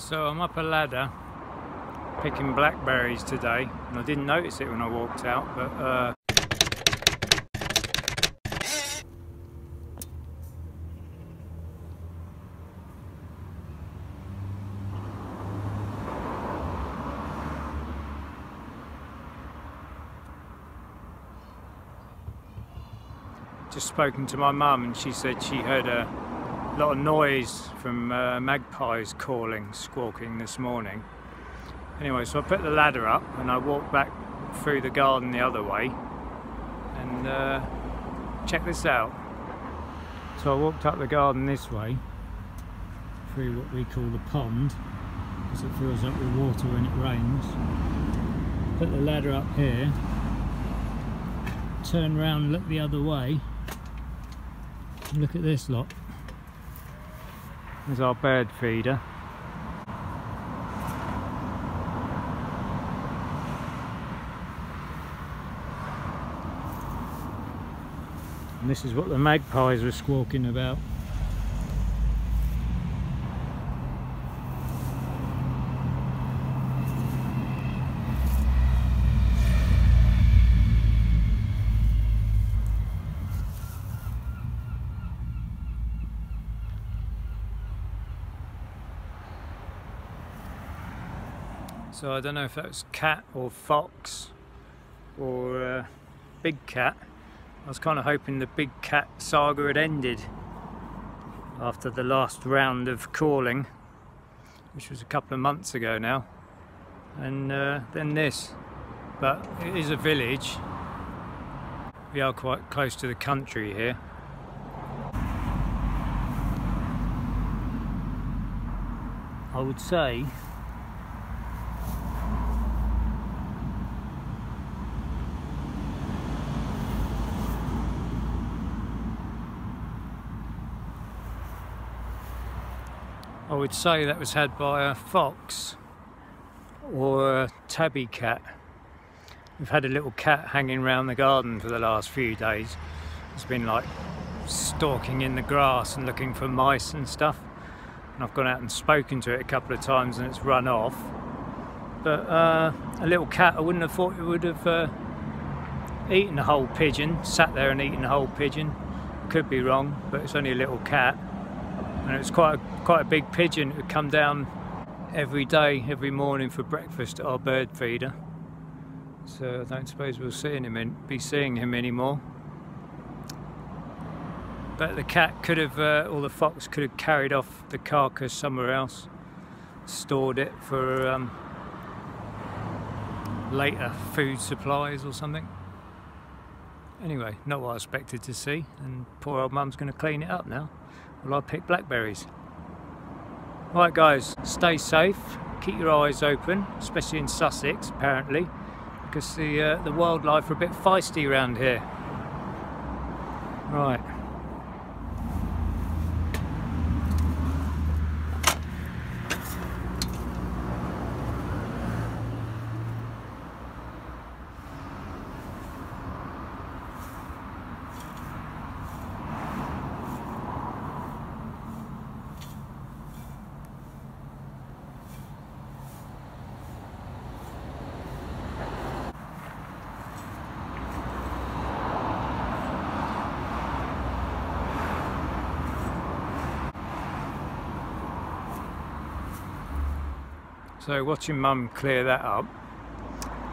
So I'm up a ladder picking blackberries today and I didn't notice it when I walked out but uh, just spoken to my mum and she said she heard a lot of noise from uh, magpies calling, squawking this morning. Anyway, so I put the ladder up and I walked back through the garden the other way and uh, check this out. So I walked up the garden this way through what we call the pond because it fills up with water when it rains. Put the ladder up here, turn around and look the other way Look at this lot. There's our bird feeder. And this is what the magpies were squawking about. So I don't know if that was cat or fox or uh, big cat. I was kind of hoping the big cat saga had ended after the last round of calling, which was a couple of months ago now. And uh, then this. But it is a village. We are quite close to the country here. I would say I would say that was had by a fox or a tabby cat. We've had a little cat hanging around the garden for the last few days. It's been like stalking in the grass and looking for mice and stuff. And I've gone out and spoken to it a couple of times and it's run off. But uh, a little cat, I wouldn't have thought it would have uh, eaten a whole pigeon, sat there and eaten a whole pigeon. Could be wrong, but it's only a little cat and it was quite a, quite a big pigeon. Would come down every day, every morning for breakfast at our bird feeder. So I don't suppose we'll see him in, be seeing him anymore. But the cat could have, uh, or the fox could have carried off the carcass somewhere else, stored it for um, later food supplies or something. Anyway, not what I expected to see, and poor old mum's going to clean it up now. Well, I pick blackberries. Right guys, stay safe, keep your eyes open, especially in Sussex apparently, because the, uh, the wildlife are a bit feisty around here. Right. So watching mum clear that up,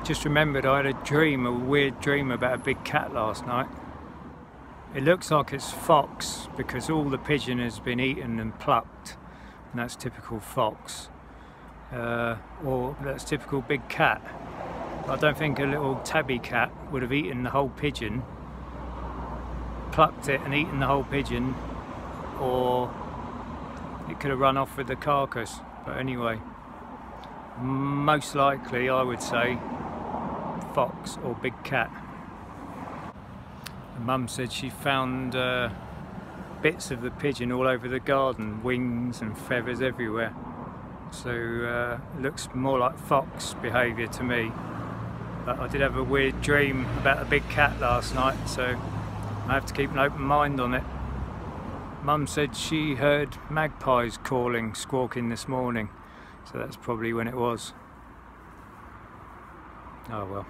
just remembered I had a dream, a weird dream about a big cat last night. It looks like it's fox because all the pigeon has been eaten and plucked and that's typical fox. Uh, or that's typical big cat. I don't think a little tabby cat would have eaten the whole pigeon, plucked it and eaten the whole pigeon, or it could have run off with the carcass. But anyway, most likely I would say fox or big cat. Mum said she found uh, bits of the pigeon all over the garden, wings and feathers everywhere. So uh, looks more like fox behaviour to me. But I did have a weird dream about a big cat last night, so I have to keep an open mind on it. Mum said she heard magpies calling, squawking this morning. So that's probably when it was. Oh well.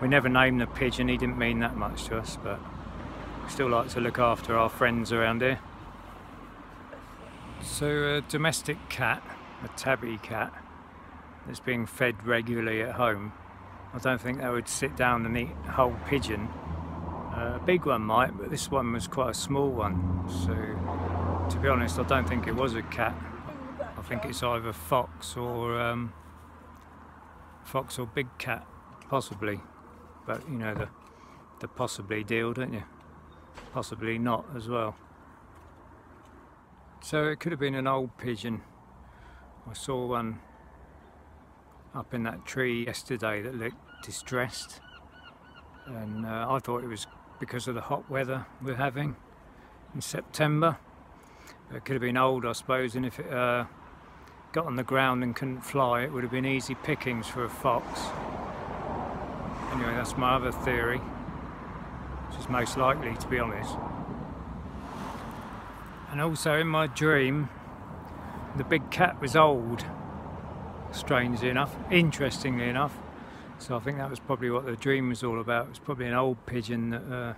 We never named the pigeon, he didn't mean that much to us, but we still like to look after our friends around here. So a domestic cat, a tabby cat, that's being fed regularly at home, I don't think they would sit down and eat a whole pigeon. Uh, a big one might, but this one was quite a small one. So, to be honest, I don't think it was a cat. I think it's either fox or um, fox or big cat, possibly. But you know the the possibly deal, don't you? Possibly not as well. So it could have been an old pigeon. I saw one up in that tree yesterday that looked distressed and uh, I thought it was because of the hot weather we're having in September. It could have been old I suppose and if it uh, got on the ground and couldn't fly it would have been easy pickings for a fox. Anyway that's my other theory which is most likely to be honest. And also in my dream the big cat was old strangely enough, interestingly enough. So I think that was probably what the dream was all about. It was probably an old pigeon that uh,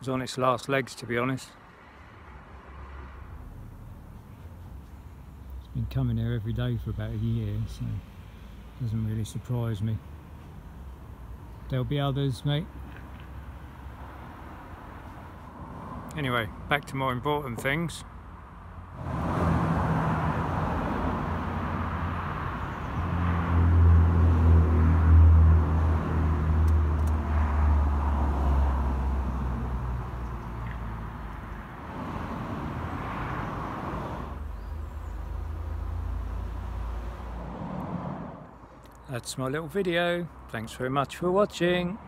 was on its last legs, to be honest. Been coming here every day for about a year, so it doesn't really surprise me. There'll be others, mate. Anyway, back to more important things. That's my little video. Thanks very much for watching.